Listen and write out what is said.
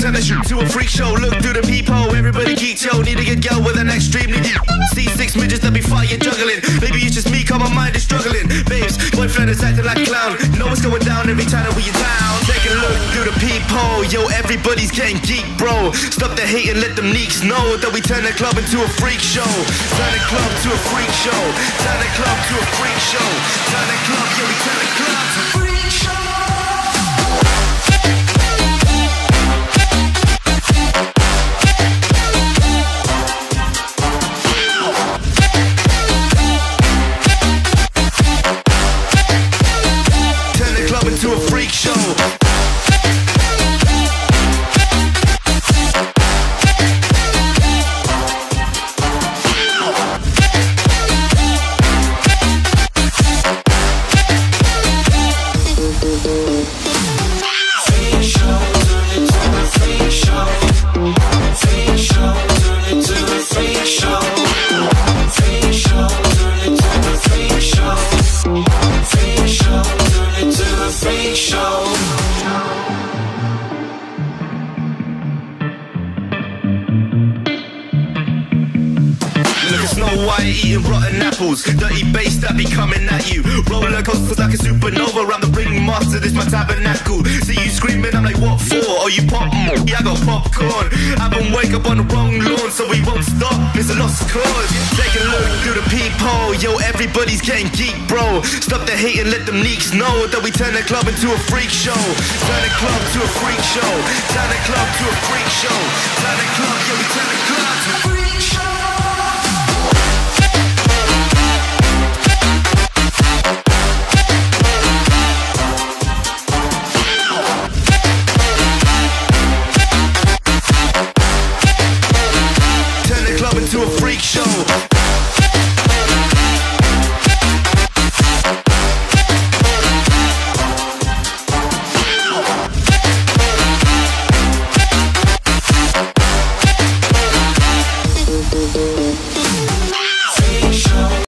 turn the shoot to a freak show. Look through the peephole, everybody geek, yo. Need to get girl with an extremely deep. See six midgets that be fighting, juggling. Maybe it's just me, cause my mind is struggling. Babes, boyfriend is acting like a clown. Know what's going down every time that we in town. Take a look through the peephole, yo. Everybody's getting geek, bro. Stop the hate and let them neeks know that we turn the club into a freak show. Turn the club to a freak show. Turn the club to a freak show. Turn the club, yo. We turn the club to a freak show. Snow White eating rotten apples. Dirty bass that be coming at you. Roller coasters like a supernova. around the ring master, this my tabernacle. See you screaming, I'm like, what for? Oh, you pop? Mm, Yeah, I got popcorn. I've been wake up on the wrong lawn, so we won't stop. It's a lost cause. Take a look through the peephole. Yo, everybody's getting geek, bro. Stop the hate and let them neeks know that we turn the club into a freak show. Turn the club to a freak show. Turn the club to a freak show. Turn the club, yo, we turn the club to a freak show.